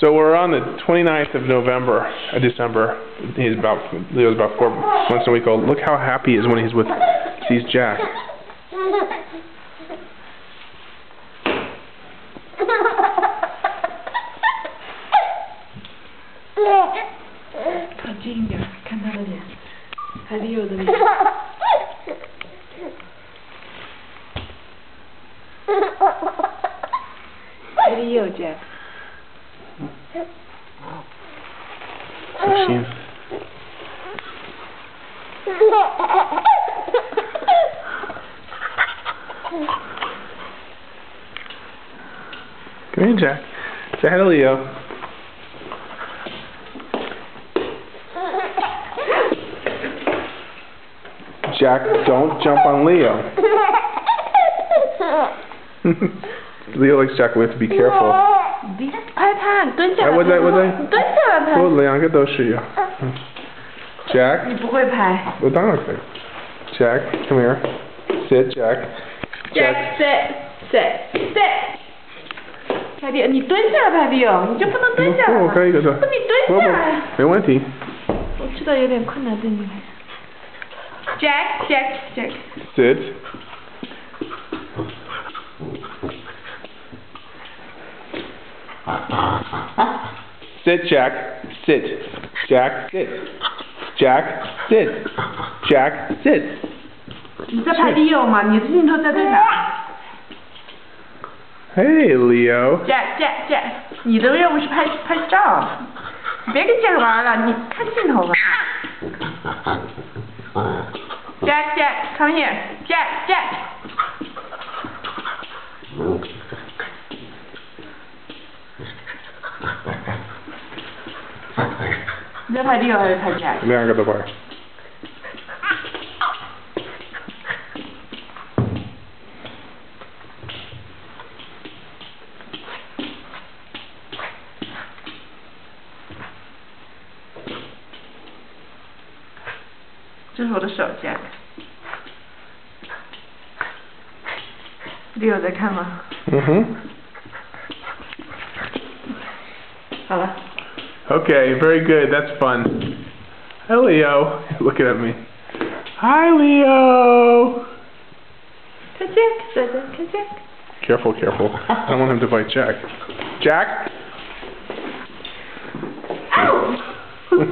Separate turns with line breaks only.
So we're on the 29th of November, of December. He's about Leo's about four months a week old. Look how happy he is when he's with sees Jack.
Adiós. Adiós, Jack.
Come here, Jack. Say hi to Leo. Jack, don't jump on Leo. Leo likes Jack. We have to be careful.
你拍他，你蹲下
哎，
来。
我在我在
蹲下来拍。
我两个都是呀。Jack，
你不会拍。
我当然可以。Jack, come here. Sit, Jack.
Jack sit sit sit。海里，你蹲下来拍的哦，你就不能蹲下来
我可以的。
不，你蹲下来。
没问题。
我知道有点困难对你来说。Jack Jack Jack。
Sit. Sit, Jack. Sit. Jack, sit. Jack, sit. Jack, sit.
你在拍 Leo 吗？你的镜头在对哪
Hey, Leo.？Jack
Jack Jack，你的任务是拍拍照，你别跟 Jack 玩了，你看镜头吧。Jack Jack come here Jack Jack。你在拍 Leo 还是拍 Jack？
两个都玩。
这是我的手，Jack。Leo 在看吗？
嗯哼。
好了。
Okay, very good. That's fun. Hi, Leo. Looking at me. Hi, Leo.
Jack.
Careful, careful. I don't want him to bite Jack. Jack?